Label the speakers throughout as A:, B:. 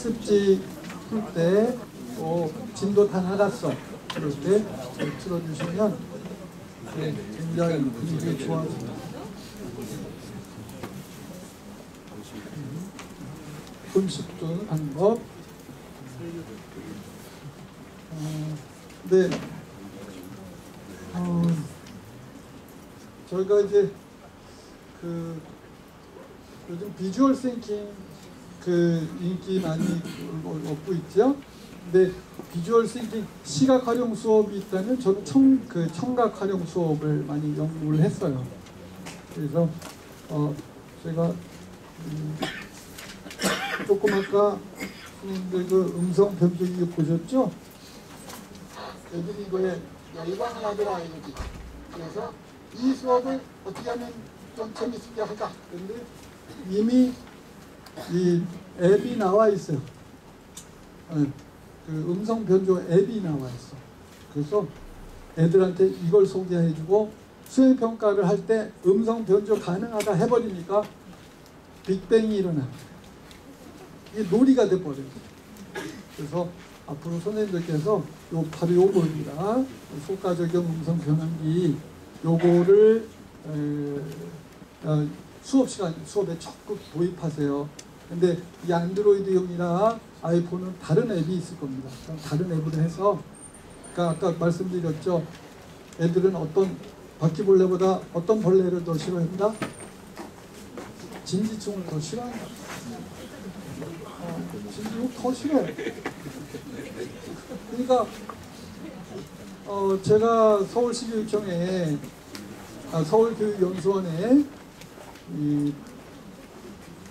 A: 학습지 풀때 어, 진도 다 나갔어. 그럴 때 틀어주시면 네, 굉장히 분위기 좋아집니다. 분식 등 방법. 어, 네. 어, 저희가 이제 그 요즘 visual thinking 그 인기 많이 얻고 있죠. 근데 visual thinking 시각 활용 수업이 있다면 저는 청, 그 청각 활용 수업을 많이 연구를 했어요. 그래서 어 제가 음, 조금 아까 선생님들 그 음성 변조기 보셨죠? 애들이 이거에 열광을 하더라 이거지. 그래서 이 수업을 어떻게 하면 좀 재밌게 할까? 근데 이미 이 앱이 나와 있어요. 네, 그 음성 변조 앱이 나와 있어. 그래서 애들한테 이걸 소개해주고 수행 평가를 할 때 음성 변조 가능하다 해버리니까 빅뱅이 일어나. 이게 놀이가 돼버려요. 그래서 앞으로 선생님들께서 요 바로 요거입니다. 소가 적용 음성 변환기 요거를 에, 어, 수업 시간 수업에 적극 도입하세요. 근데 이 안드로이드용이나 아이폰은 다른 앱이 있을 겁니다. 다른 앱으로 해서 그러니까 아까 말씀드렸죠. 애들은 어떤 바퀴벌레보다 어떤 벌레를 더 싫어한다? 진지충을 더 싫어한다. 어, 진지충 더 싫어. 그러니까 어, 제가 서울시교육청에 아, 서울교육연수원에 이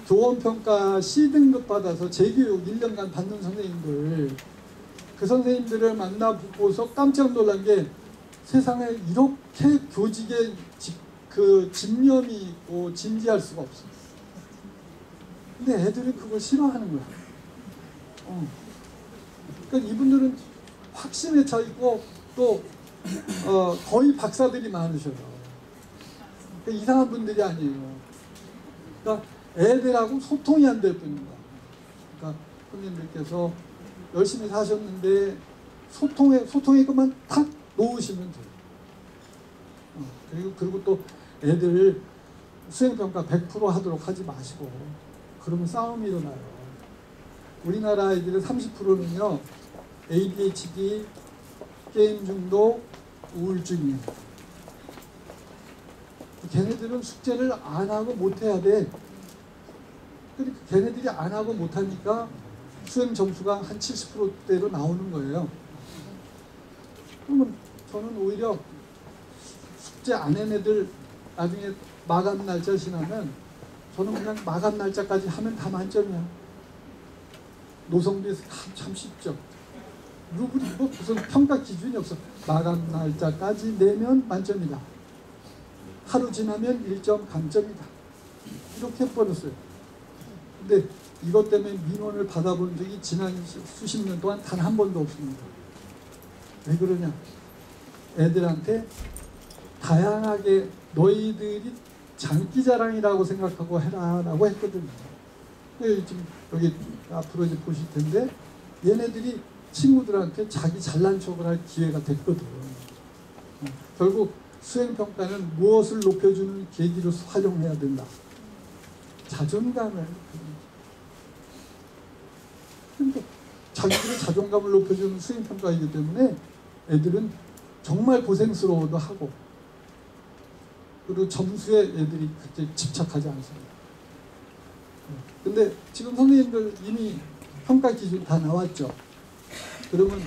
A: 조원평가 C등급 받아서 재교육 1년간 받는 선생님들 그 선생님들을 만나보고서 깜짝 놀란 게 세상에 이렇게 교직에 집, 그 집념이 있고 진지할 수가 없어. 근데 애들이 그걸 싫어하는 거야. 어. 그러니까 이분들은 확신에 차 있고 또 어, 거의 박사들이 많으셔요. 그러니까 이상한 분들이 아니에요. 그러니까 애들하고 소통이 안 될 뿐입니다. 그러니까 손님들께서 열심히 사셨는데 소통에 소통의 것만 탁 놓으시면 돼요. 어, 그리고 그리고 또 애들 수행평가 100% 하도록 하지 마시고 그러면 싸움이 일어나요. 우리나라 아이들의 30%는요 ADHD, 게임 중독, 우울증이에요. 걔네들은 숙제를 안 하고 못 해야 돼. 그러니까 걔네들이 안 하고 못 하니까 수행 점수가 한 70%대로 나오는 거예요. 그러면 저는 오히려 숙제 안 한 애들 나중에 마감 날짜 지나면 저는 그냥 마감 날짜까지 하면 다 만점이야. 노성비에서 참 쉽죠. 루브리 뭐 무슨 평가 기준이 없어. 마감 날짜까지 내면 만점이다. 하루 지나면 1점 감점이다. 이렇게 해버렸어요. 근데 이것 때문에 민원을 받아본 적이 지난 수십 년 동안 단 한 번도 없습니다. 왜 그러냐? 애들한테 다양하게 너희들이 장기자랑이라고 생각하고 해라라고 했거든요. 지금 여기 앞으로 이제 보실 텐데 얘네들이 친구들한테 자기 잘난 척을 할 기회가 됐거든. 어, 결국 수행평가는 무엇을 높여주는 계기로 활용해야 된다. 자존감을. 그러니까 자기들의 자존감을 높여주는 수행평가이기 때문에 애들은 정말 고생스러워도 하고 그리고 점수에 애들이 그렇게 집착하지 않습니다. 근데 지금 선생님들 이미 평가 기준 다 나왔죠. 그러면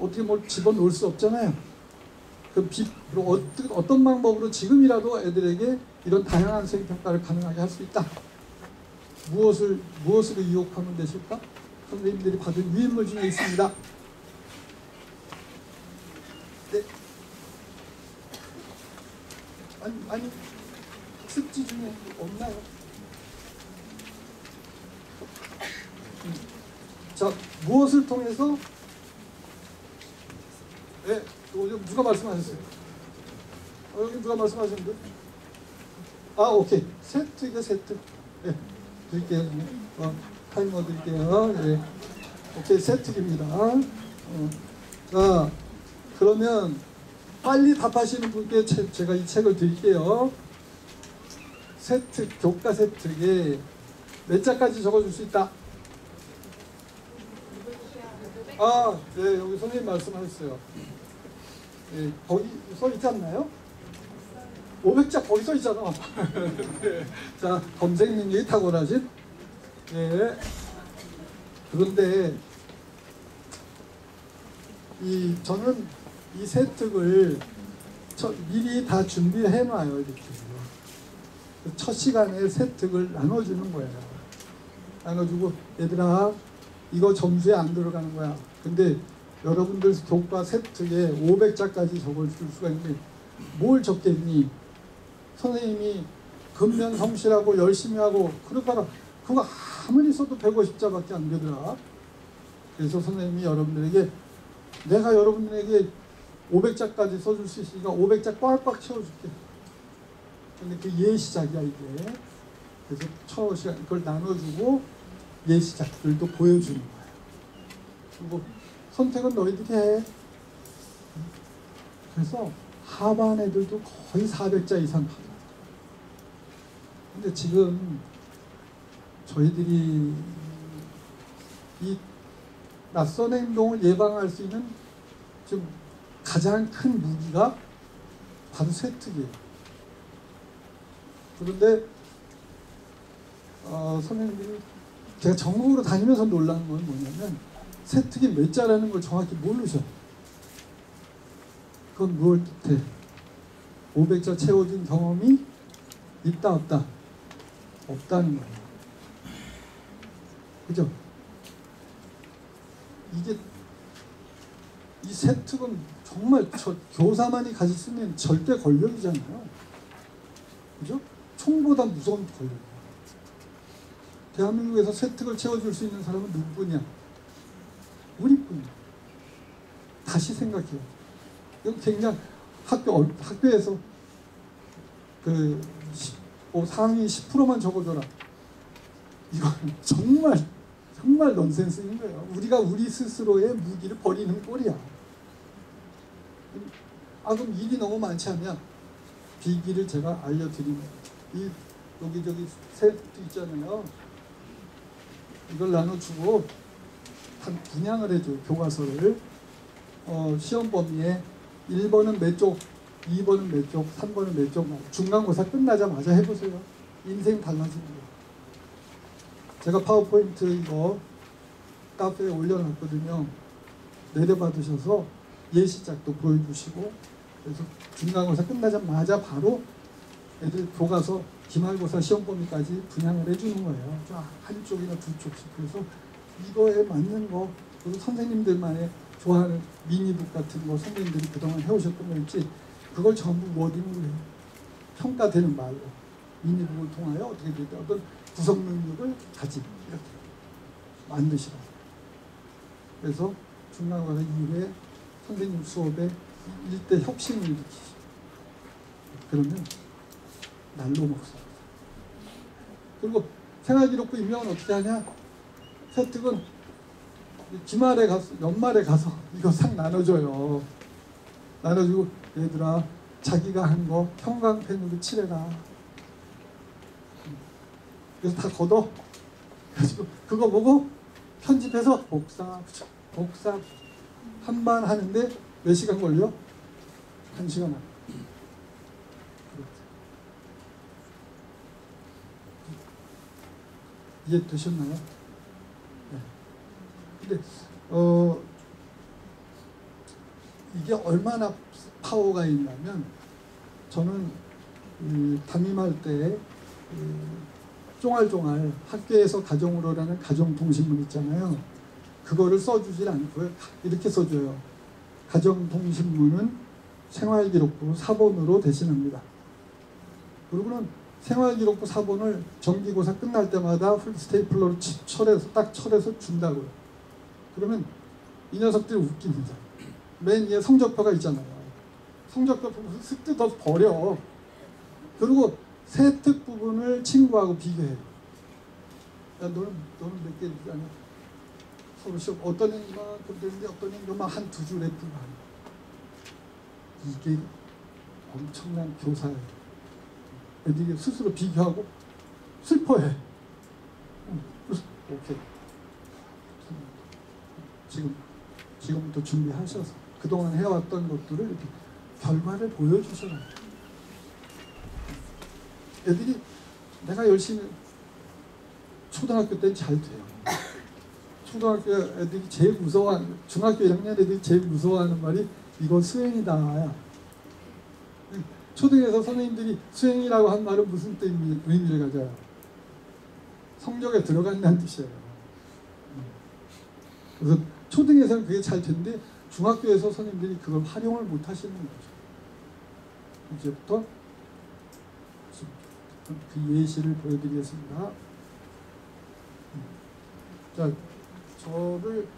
A: 어떻게 뭘 집어넣을 수 없잖아요. 그 비, 어떤, 어떤 방법으로 지금이라도 애들에게 이런 다양한 수행 평가를 가능하게 할 수 있다. 무엇을, 무엇으로 유혹하면 되실까? 선생님들이 받은 유인물 중에 있습니다. 네. 아니, 아니, 학습지 중에 없나요? 음. 자, 무엇을 통해서 네, 누가 말씀하셨어요? 어, 여기 누가 말씀하셨는데? 아, 오케이. 세트, 이거 세트. 네, 드릴게요. 어. 타이머 드릴게요. 예. 오케이, 세특입니다. 어. 자, 그러면 빨리 답하시는 분께 제, 제가 이 책을 드릴게요. 세특, 교과 세특에 몇 자까지 적어줄 수 있다? 아, 네, 여기 선생님 말씀하셨어요. 예, 거기 써 있지 않나요? 500자 거기 써 있잖아. 네. 자, 검색 능력이 탁월하신. 예. 그런데 이 저는 이 세특을 첫, 미리 다 준비해 놔요 이렇게 첫 시간에 세특을 나눠주는 거예요. 나눠주고 얘들아 이거 점수에 안 들어가는 거야. 근데 여러분들 교과 세특에 500자까지 적어줄 수가 있는데 뭘 적겠니? 선생님이 근면 성실하고 열심히 하고 그러다가 그거 아무리 써도 150자밖에 안 되더라. 그래서 선생님이 여러분들에게 내가 여러분들에게 500자까지 써줄 수 있으니까 500자 꽉꽉 채워줄게. 근데 그 예시작이야 이게. 그래서 첫 시간 그걸 나눠주고 예시작들도 보여주는 거예요. 그리고 선택은 너희들이 해. 그래서 하반 애들도 거의 400자 이상 하더라고요. 근데 지금 저희들이 이 낯선 행동을 예방할 수 있는 좀 가장 큰 무기가 바로 세특이에요. 그런데 어, 선생님들이 제가 전국으로 다니면서 놀란 건 뭐냐면 세특이 몇 자라는 걸 정확히 모르셔. 그건 무엇 뜻해? 500자 채워진 경험이 있다 없다? 없다는 거예요. 그죠? 이게 이 세특은 정말 저 교사만이 가질 수 있는 절대 권력이잖아요. 그죠? 총보다 무서운 권력이야. 대한민국에서 세특을 채워줄 수 있는 사람은 누구냐? 우리뿐이야. 다시 생각해요. 굉장히 학교 학교에서 그 어, 상위 10%만 적어줘라. 이건 정말 정말 넌센스인 거예요. 우리가 우리 스스로의 무기를 버리는 꼴이야. 아 그럼 일이 너무 많지 않냐? 비기를 제가 알려드리면 이 여기저기 세트 있잖아요. 이걸 나눠주고 한 분양을 해줘요. 교과서를 어, 시험 범위에 1번은 몇 쪽, 2번은 몇 쪽, 3번은 몇 쪽, 중간고사 끝나자마자 해보세요. 인생 거예요. 제가 파워포인트 이거 카페에 올려놨거든요. 내려받으셔서 예시작도 보여주시고 그래서 중간고사 끝나자마자 바로 애들 교과서 기말고사 시험 범위까지 분양을 해주는 거예요. 쫙 한쪽이나 두 쪽씩. 그래서 이거에 맞는 거 그리고 선생님들만의 좋아하는 미니북 같은 거 선생님들이 그동안 해오셨던 거 있지 그걸 전부 워딩으로 해요. 평가되는 말로 미니북을 통하여 어떻게 될까 어떤 구성 능력을 가진 이렇게 만드시라. 그래서 중간고사 이후에 선생님 수업에 일대 혁신을 일으키시. 그러면 날로 먹습니다. 그리고 생활기록부 임명은 어떻게 하냐? 세특은 주말에 가서 연말에 가서 이거 상 나눠줘요. 나눠주고 얘들아 자기가 한 거 형광펜으로 칠해라. 그래서 다 걷어. 그래서 그거 보고 편집해서 복사, 복사 한반 하는데 몇 시간 걸려? 한 시간 안. 이해 되셨나요? 네. 근데 어 이게 얼마나 파워가 있냐면 저는 이 담임할 때 쫑알쫑알 학교에서 가정으로라는 가정통신문 있잖아요. 그거를 써주질 않고요. 이렇게 써줘요. 가정통신문은 생활기록부 4번으로 대신합니다. 그리고는 생활기록부 4번을 정기고사 끝날 때마다 스테이플러로 철해서 딱 철해서 준다고요. 그러면 이 녀석들이 웃깁니다. 맨 위에 성적표가 있잖아요. 성적표 쓱 뜯어서 버려. 그리고 세특 부분을 친구하고 비교해요. 야 너는 너는 몇개 아니야? 서로 어떤 애는 이만큼 되는데 어떤 애는 요만 한 두 줄 랩을 하는 이게 엄청난 교사예요. 애들이 스스로 비교하고 슬퍼해. 오케이. 지금 지금부터 준비하셔서 그동안 해왔던 것들을 이렇게 결과를 보여주셔라. 애들이 내가 열심히 초등학교 때는 잘 돼요. 초등학교 애들이 제일 무서워하는 중학교 1학년 애들이 제일 무서워하는 말이 이거 수행이다. 초등에서 선생님들이 수행이라고 한 말은 무슨 의미를 가져요? 성적에 들어간다는 뜻이에요. 그래서 초등에서는 그게 잘 되는데 중학교에서 선생님들이 그걸 활용을 못 하시는 거죠. 이제부터 그 예시를 보여드리겠습니다. 자, 저를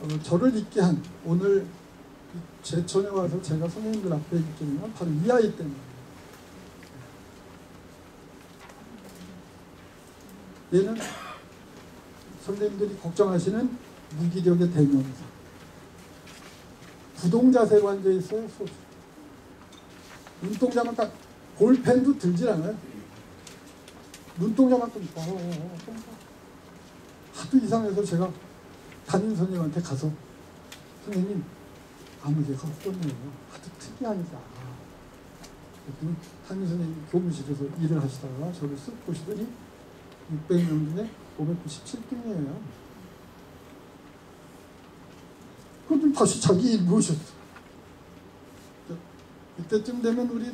A: 어, 저를 있게 한 오늘 제천에 와서 제가 선생님들 앞에 있게 된건 바로 이 아이 때문에. 얘는 선생님들이 걱정하시는 무기력의 대명사. 부동자세로 앉아 있어요. 소주. 눈동자만 딱 볼펜도 들질 않아요. 눈동자만큼 어, 어, 어, 하도 이상해서 제가 담임 선생님한테 가서 선생님 아무개가 없었네요. 하도 특이하니까. 그랬더니 담임 선생님 교무실에서 일을 하시다가 저를 쓱 보시더니 600명 중에 597등이에요. 그럼 다시 자기 일 모셨어. 이때쯤 되면 우리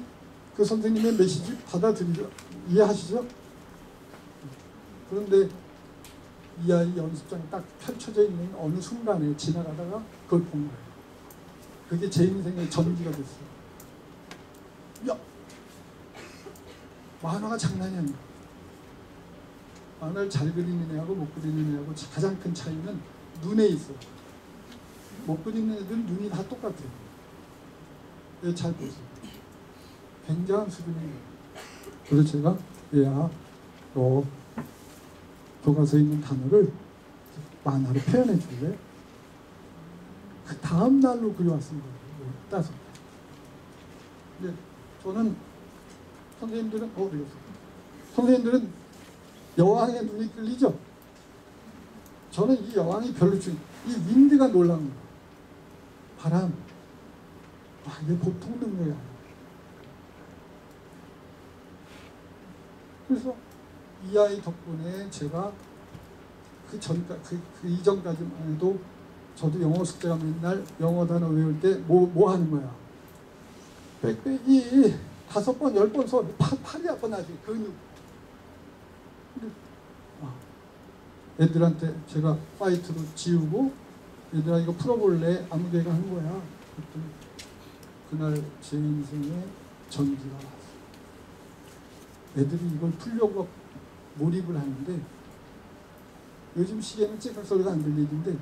A: 그 선생님의 메시지 받아들이죠. 이해하시죠? 그런데 이 아이 연습장이 딱 펼쳐져 있는 어느 순간에 지나가다가 그걸 본 거예요. 그게 제 인생의 전기가 됐어요. 야! 만화가 장난이 아니야. 만화를 잘 그리는 애하고 못 그리는 애하고 가장 큰 차이는 눈에 있어요. 못 그리는 애들은 눈이 다 똑같아요. 얘잘 보세요. 굉장한 수준이에요. 그래서 제가 얘야, 너 교과서에 있는 단어를 만화로 표현해 줄래? 그 다음 날로 그려왔은 거예요. 따서. 근데 저는 선생님들은 어 이랬어. 선생님들은 여왕의 눈이 끌리죠. 저는 이 여왕이 별로 중. 이 윈드가 놀라운 거예요. 바람. 아 이게 보통 능력이 아니야. 그래서 이 아이 덕분에 제가 그 전까 그, 그 이전까지만 해도 저도 영어 숙제가 맨날 영어 단어 외울 때뭐뭐 하는 거야? 빽빽이 다섯 번 열 번 써. 팔 팔이 아파 나중에 근육. 근데, 아, 애들한테 제가 화이트로 지우고 얘들아 이거 풀어볼래? 아무 데나 한 거야. 그랬더니 그날 제 인생에 전기가 왔어. 애들이 이걸 풀려고 몰입을 하는데 요즘 시계는 찌깍 소리가 안 들리는데